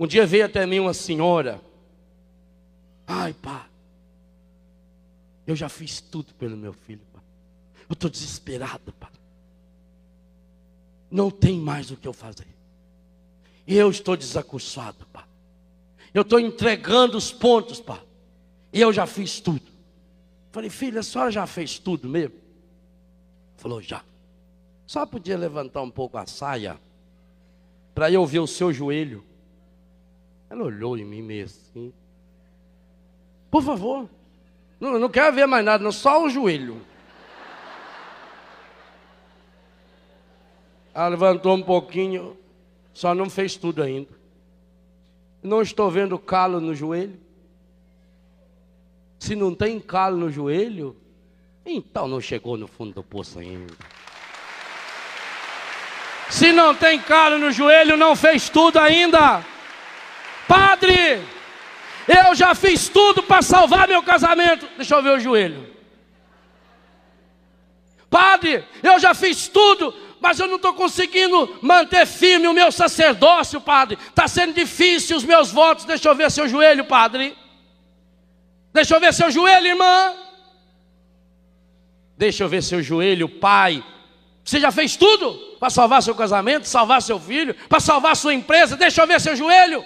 Um dia veio até mim uma senhora. Ai, pá. Eu já fiz tudo pelo meu filho, pá. Eu estou desesperado, pá. Não tem mais o que eu fazer. Eu estou desacursado, pá. Eu estou entregando os pontos, pá. E eu já fiz tudo. Falei, filha, a senhora já fez tudo mesmo? Falou, já. Só podia levantar um pouco a saia para eu ver o seu joelho. Ela olhou em mim meio assim. Por favor. Não, não quero ver mais nada, não, só o joelho. Ela levantou um pouquinho, só não fez tudo ainda. Não estou vendo calo no joelho. Se não tem calo no joelho, então não chegou no fundo do poço ainda. Se não tem calo no joelho, não fez tudo ainda. Padre, eu já fiz tudo para salvar meu casamento. Deixa eu ver o joelho. Padre, eu já fiz tudo, mas eu não estou conseguindo manter firme o meu sacerdócio, padre. Está sendo difícil os meus votos. Deixa eu ver seu joelho, padre. Deixa eu ver seu joelho, irmã. Deixa eu ver seu joelho, pai. Você já fez tudo para salvar seu casamento, salvar seu filho, para salvar sua empresa. Deixa eu ver seu joelho.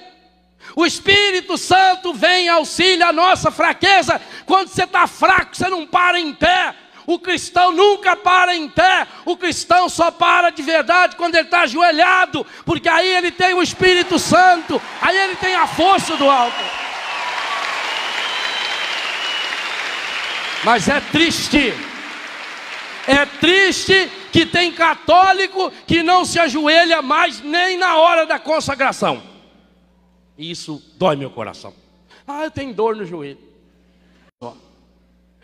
O Espírito Santo vem em auxílio à nossa fraqueza. Quando você está fraco, você não para em pé. O cristão nunca para em pé. O cristão só para de verdade quando ele está ajoelhado, porque aí ele tem o Espírito Santo, aí ele tem a força do alto. Mas é triste, é triste que tem católico que não se ajoelha mais nem na hora da consagração. E isso dói meu coração. Ah, eu tenho dor no joelho.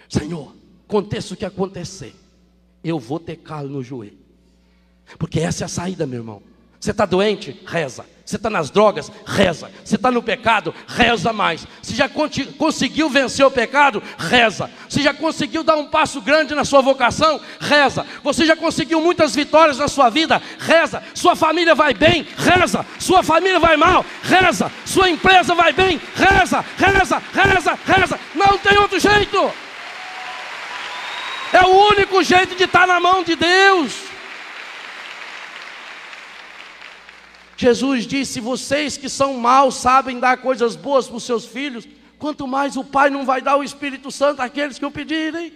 Senhor, aconteça o que acontecer, eu vou ter calo no joelho. Porque essa é a saída, meu irmão. Você está doente? Reza. Você está nas drogas? Reza. Você está no pecado? Reza mais. Você já conseguiu vencer o pecado? Reza. Você já conseguiu dar um passo grande na sua vocação? Reza. Você já conseguiu muitas vitórias na sua vida? Reza. Sua família vai bem? Reza. Sua família vai mal? Reza. Sua empresa vai bem? Reza. Reza. Reza. Reza. Não tem outro jeito. É o único jeito de estar na mão de Deus. Jesus disse: Vocês que são maus sabem dar coisas boas para os seus filhos, quanto mais o Pai não vai dar o Espírito Santo àqueles que o pedirem.